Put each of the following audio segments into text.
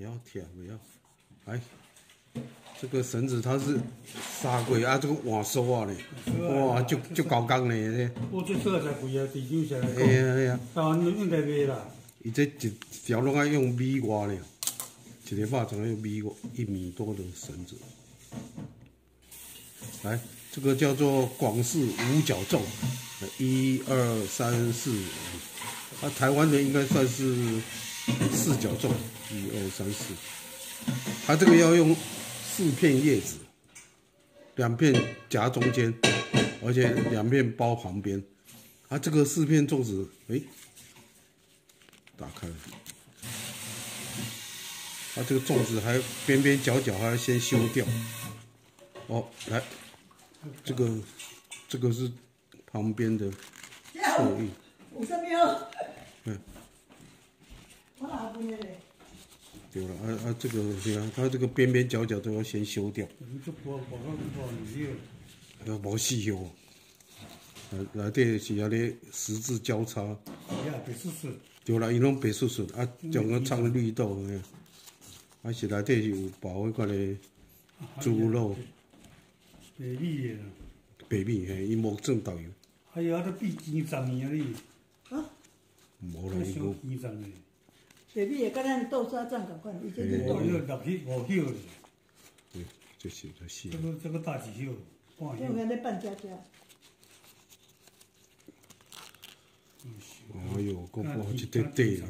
不要舔，不要。哎，这个绳子它是沙鬼啊，这个换收啊嘞，哇，就就高刚嘞，我这车才贵啊，地上下来哎呀哎呀，台湾应该卖啦。伊这一条拢爱用米外嘞，一个肉总要用米外一米多的绳子。来，这个叫做广式五角粽，一二三四五，啊，台湾的应该算是四角粽，一二三四。它这个要用四片叶子，两片夹中间，而且两片包旁边。它这个四片粽子，哎，打开了。它这个粽子还边边角角还要先修掉。哦，来，这个这个是旁边的侧翼。有啥物？对了，啊啊，这个对啊，它这个边边角角都要先修掉。你这包包到包里了。要无细修，内内底是安尼十字交叉。呀，白叔叔。对啦，伊拢白叔叔，啊，将个藏绿豆，个，啊是内底是有包迄款的猪肉。白米的。白米嘿，伊无正豆油。哎呀，都比鸡杂面啊你。啊？无啦，伊无。鸡杂的。白米也跟咱豆沙酱共款，伊这是豆。六六七五九的。对，这是就是。这个这个大几小，半小。用安尼半家家。哎呦，够薄一点点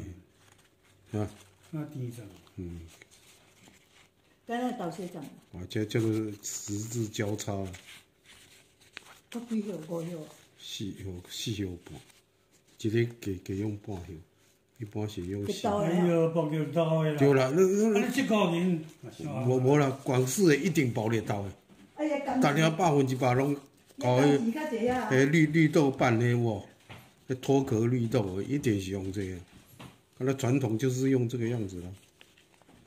的，啊。那甜上。嗯。跟咱豆沙酱。啊，这这个十字交叉。我几号五号？四号四号半，一个加加用半号。一般是用细。哎呦，保猎刀的啦。对啦，那那。啊，你这个人。无无啦，广式的一定保猎刀的。哎呀，大家百分之百拢搞迄，迄绿绿豆瓣的喎，迄脱壳绿豆的，一定是用这个。那传统就是用这个样子啦。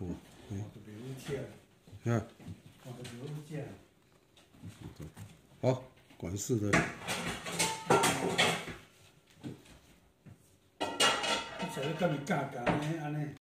哦。啊。好，广式的。才甲你教教安尼安尼。